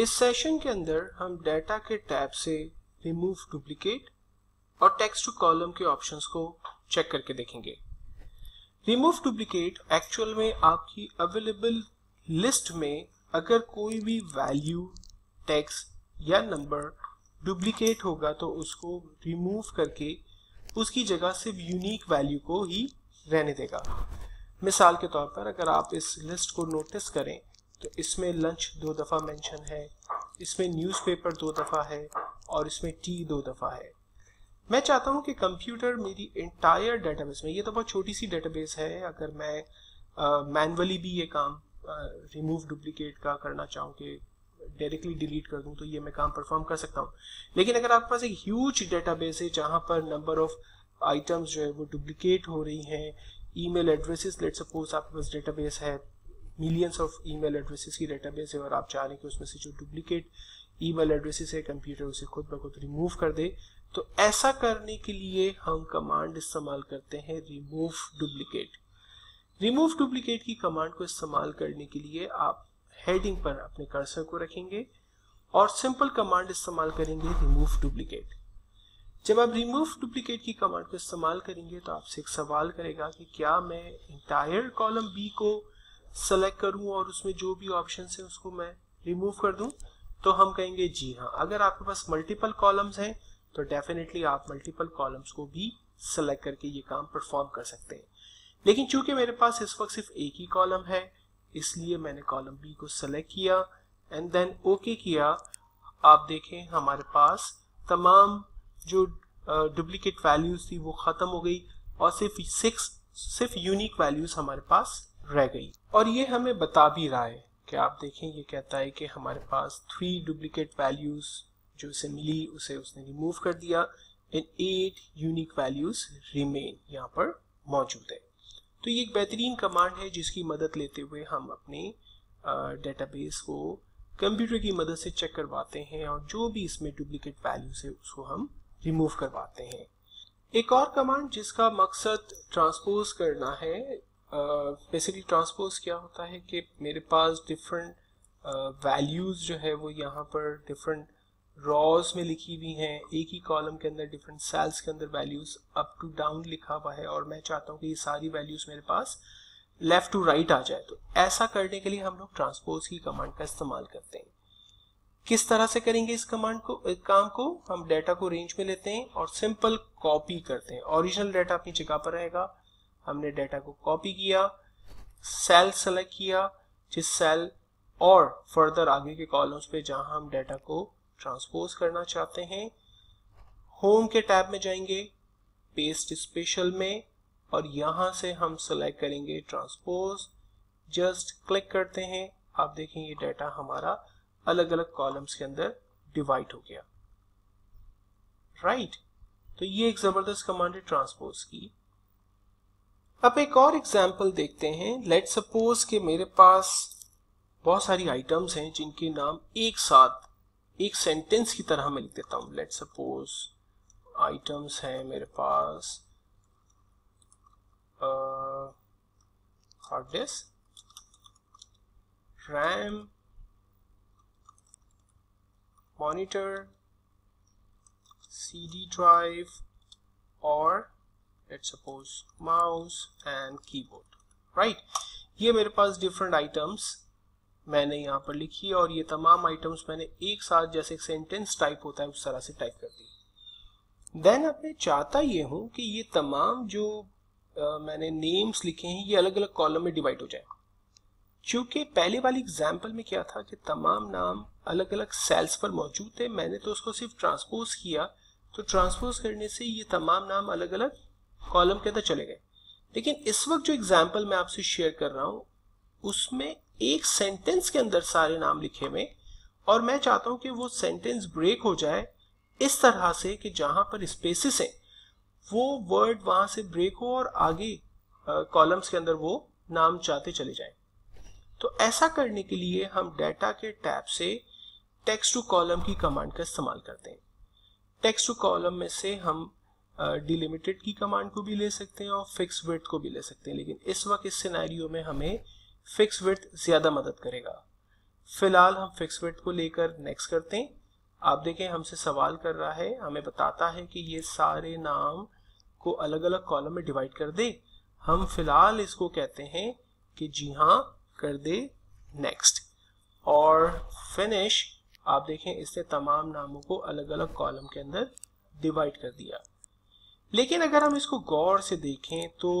इस सेशन के अंदर हम डाटा के टैब से रिमूव डुप्लीकेट और टेक्स्ट टू कॉलम के ऑप्शंस को चेक करके देखेंगे। रिमूव डुप्लीकेट एक्चुअल में आपकी अवेलेबल लिस्ट में अगर कोई भी वैल्यू टेक्स्ट या नंबर डुप्लीकेट होगा तो उसको रिमूव करके उसकी जगह सिर्फ़ यूनिक वैल्यू को ही रहने देगा। मिसाल के तौर पर अगर आप इस लिस्ट को नोटिस करें तो इसमें लंच दो दफ़ा मेंशन है, इसमें न्यूज़पेपर दो दफ़ा है और इसमें टी दो दफ़ा है। मैं चाहता हूँ कि कंप्यूटर मेरी इंटायर डेटाबेस में, ये तो बहुत छोटी सी डेटाबेस है, अगर मैं मैनुअली भी ये काम रिमूव डुप्लीकेट का करना चाहूँ कि डायरेक्टली डिलीट कर दूँ तो ये मैं काम परफॉर्म कर सकता हूँ। लेकिन अगर आपके पास एक ह्यूज डेटाबेस है, जहाँ पर नंबर ऑफ़ आइटम्स जो है वो डुप्लीकेट हो रही हैं ईमेल एड्रेसेस लेट सपोज़ आपके पास डेटाबेस है मिलियंस ऑफ़ ईमेल एड्रेसेस की डेटाबेस है और आप चाह रहे हैं कि उसमें से जो डुप्लीकेट ईमेल एड्रेसेस है कंप्यूटर उसे खुद ब खुद रिमूव कर दे। तो ऐसा करने के लिए हम कमांड इस्तेमाल करते हैं रिमूव डुप्लीकेट रिमूव डुप्लीकेट की कमांड को इस्तेमाल करने के लिए आप हेडिंग पर अपने कर्सर को रखेंगे और सिंपल कमांड इस्तेमाल करेंगे रिमूव डुप्लीकेट जब आप रिमूव डुप्लीकेट की कमांड को इस्तेमाल करेंगे तो आपसे एक सवाल करेगा कि क्या मैं इंटायर कॉलम बी को सेलेक्ट करूँ और उसमें जो भी ऑप्शन है उसको मैं रिमूव कर दूँ तो हम कहेंगे जी हाँ। अगर आपके पास मल्टीपल कॉलम्स हैं तो डेफिनेटली आप मल्टीपल कॉलम्स को भी सेलेक्ट करके ये काम परफॉर्म कर सकते हैं। लेकिन चूँकि मेरे पास इस वक्त सिर्फ़ एक ही कॉलम है, इसलिए मैंने कॉलम बी को सेलेक्ट किया एंड देन ओके किया। आप देखें, हमारे पास तमाम जो डुप्लीकेट वैल्यूज़ थी वो ख़त्म हो गई और सिर्फ़ सिक्स सिर्फ़ यूनिक वैल्यूज़ हमारे पास रह गई। और ये हमें बता भी रहा है कि आप देखें, ये कहता है कि हमारे पास थ्री डुप्लीकेट वैल्यूज़ जो उसे मिली, उसे उसने रिमूव कर दिया and at unique values remain यहाँ पर मौजूद है। तो ये एक बेहतरीन कमांड है जिसकी मदद लेते हुए हम अपने डेटाबेस को कंप्यूटर की मदद से चेक करवाते हैं और जो भी इसमें डुप्लीकेट वैल्यूज़ है, उसको हम रिमूव करवाते हैं। एक और कमांड जिसका मकसद ट्रांसपोज करना है बेसिकली ट्रांसपोज क्या होता है कि मेरे पास डिफरेंट वैल्यूज़ uh, जो है वो यहाँ पर डिफरेंट रॉज में लिखी हुई हैं। एक ही कॉलम के अंदर डिफरेंट सेल्स के अंदर वैल्यूज़ अप टू डाउन लिखा हुआ है और मैं चाहता हूँ कि ये सारी वैल्यूज़ मेरे पास लेफ़्ट टू राइट आ जाए। तो ऐसा करने के लिए हम लोग ट्रांसपोज की कमांड का इस्तेमाल करते हैं। किस तरह से करेंगे इस कमांड को काम को? हम डाटा को रेंज में लेते हैं और सिंपल कॉपी करते हैं। ओरिजिनल डाटा अपनी जगह पर रहेगा। हमने डाटा को कॉपी किया। सेल सेलेक्ट किया, जिस सेल और फर्दर आगे के कॉलम्स पे जहाँ हम डाटा को ट्रांसपोज करना चाहते हैं होम के टैब में जाएँगे पेस्ट स्पेशल में, और यहाँ से हम सेलेक्ट करेंगे ट्रांसपोज जस्ट क्लिक करते हैं, आप देखें ये डाटा हमारा अलग अलग कॉलम्स के अंदर डिवाइड हो गया राइट right? तो ये एक ज़बरदस्त कमांड है ट्रांसपोज की अब एक और एग्ज़ाम्पल देखते हैं. लेट सपोज़ कि मेरे पास बहुत सारी आइटम्स हैं जिनके नाम एक साथ, एक सेंटेंस की तरह मैं लिख देता हूँ. लेट सपोज़ आइटम्स हैं मेरे पास hard disk RAM monitor CD drive or let's suppose mouse and keyboard right? ये मेरे पास डिफरेंट आइटम्स मैंने यहाँ पर लिखी और ये तमाम आइटम्स मैंने एक साथ जैसे सेंटेंस टाइप होता है उस तरह से टाइप कर दी। देन अब मैं चाहता ये हूँ कि ये तमाम जो आ, मैंने नेम्स लिखे हैं ये अलग अलग कॉलम में डिवाइड हो जाए। चूँकि पहले वाली एग्ज़ाम्पल में क्या था कि तमाम नाम अलग अलग सेल्स पर मौजूद थे मैंने तो उसको सिर्फ़ ट्रांसपोज किया। तो ट्रांसपोज करने से ये तमाम नाम अलग अलग कॉलम के अंदर चले गए। लेकिन इस वक्त जो एग्ज़ाम्पल मैं आपसे शेयर कर रहा हूँ, उसमें एक सेंटेंस के अंदर सारे नाम लिखे हुए और मैं चाहता हूँ कि वो सेंटेंस ब्रेक हो जाए इस तरह से कि जहाँ पर स्पेसिस है, वो वर्ड वहाँ से ब्रेक हो और आगे कॉलम्स के अंदर वो नाम चाहते चले जाए। तो ऐसा करने के लिए हम डाटा के टैब से टेक्स्ट टू कॉलम की कमांड का इस्तेमाल करते हैं। टेक्स्ट टू कॉलम में से हम डिलिमिटेड की कमांड को भी ले सकते हैं और फिक्स विर्थ को भी ले सकते हैं। लेकिन इस वक्त इस सिनेरियो में हमें फिक्स विर्थ ज़्यादा मदद करेगा। फ़िलहाल हम फिक्स विथ को लेकर नेक्स्ट करते हैं। आप देखें, हमसे सवाल कर रहा है, हमें बताता है कि ये सारे नाम को अलग अलग कॉलम में डिवाइड कर दे। हम फ़िलहाल इसको कहते हैं कि जी हाँ कर दे नेक्स्ट और फिनिश आप देखें, इसने तमाम नामों को अलग अलग कॉलम के अंदर डिवाइड कर दिया। लेकिन अगर हम इसको गौर से देखें तो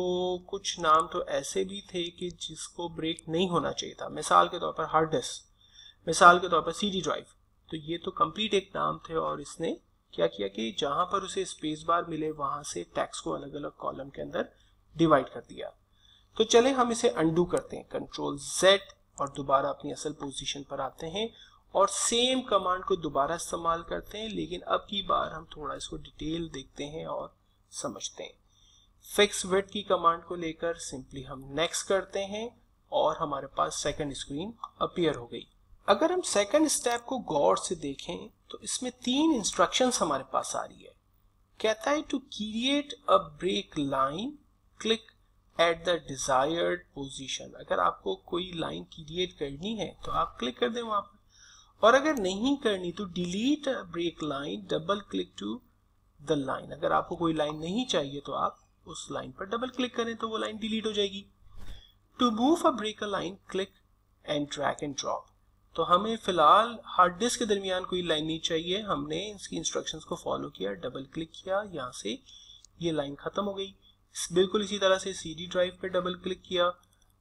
कुछ नाम तो ऐसे भी थे कि जिसको ब्रेक नहीं होना चाहिए था। मिसाल के तौर पर हार्ड डिस्क मिसाल के तौर पर सीडी ड्राइव तो ये तो कंप्लीट एक नाम थे और इसने क्या किया कि जहाँ पर उसे स्पेस बार मिले, वहाँ से टैक्स को अलग अलग कॉलम के अंदर डिवाइड कर दिया। तो चले, हम इसे अंडू करते हैं। कंट्रोल जेड और दोबारा अपनी असल पोजीशन पर आते हैं और सेम कमांड को दोबारा इस्तेमाल करते हैं। लेकिन अब की बार हम थोड़ा इसको डिटेल देखते हैं और समझते हैं। फिक्स वेट की कमांड को लेकर सिंपली हम नेक्स्ट करते हैं और हमारे पास सेकंड स्क्रीन अपीयर हो गई। अगर हम सेकंड स्टेप को गौर से देखें तो इसमें तीन इंस्ट्रक्शंस हमारे पास आ रही है। कहता है to create a break line click at the desired position अगर आपको कोई लाइन क्रिएट करनी है तो आप क्लिक कर दें वहाँ पर। और अगर नहीं करनी तो delete break line double click to the line अगर आपको कोई लाइन नहीं चाहिए तो आप उस लाइन पर डबल क्लिक करें तो वो लाइन डिलीट हो जाएगी। To move a break a line click and drag and drop तो हमें फ़िलहाल हार्ड डिस्क के दरमियान कोई लाइन नहीं चाहिए। हमने इसकी इंस्ट्रक्शंस को फॉलो किया डबल क्लिक किया, यहाँ से ये लाइन ख़त्म हो गई। बिल्कुल इसी तरह से सी डी ड्राइव पर डबल क्लिक किया,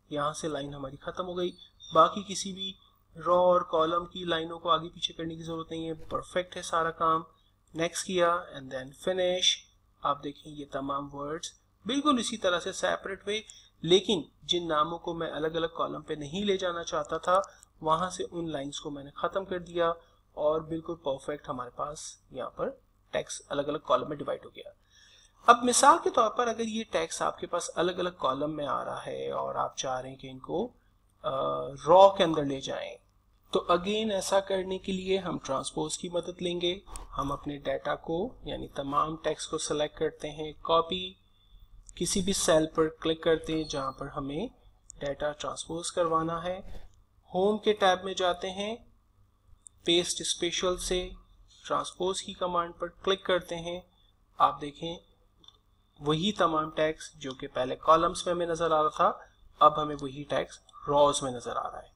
यहाँ से लाइन हमारी ख़त्म हो गई। बाकी किसी भी रॉ और कॉलम की लाइनों को आगे पीछे करने की ज़रूरत नहीं है। परफेक्ट है सारा काम। नेक्स्ट किया एंड देन फिनिश आप देखें ये तमाम वर्ड्स बिल्कुल इसी तरह से सेपरेट हुए, लेकिन जिन नामों को मैं अलग अलग कॉलम पे नहीं ले जाना चाहता था, वहाँ से उन लाइंस को मैंने ख़त्म कर दिया और बिल्कुल परफेक्ट हमारे पास यहाँ पर टैक्स अलग अलग कॉलम में डिवाइड हो गया। अब मिसाल के तौर पर अगर ये टैक्स आपके पास अलग अलग कॉलम में आ रहा है और आप चाह रहे हैं कि इनको रॉ के अंदर ले जाएँ तो अगेन ऐसा करने के लिए हम ट्रांसपोज की मदद लेंगे। हम अपने डाटा को, यानी तमाम टैक्स को सिलेक्ट करते हैं कॉपी किसी भी सेल पर क्लिक करते हैं जहाँ पर हमें डाटा ट्रांसपोज करवाना है। होम के टैब में जाते हैं पेस्ट स्पेशल से ट्रांसपोज की कमांड पर क्लिक करते हैं। आप देखें, वही तमाम टैक्स जो कि पहले कॉलम्स में हमें नज़र आ रहा था, अब हमें वही टैक्स रॉज में नज़र आ रहा है।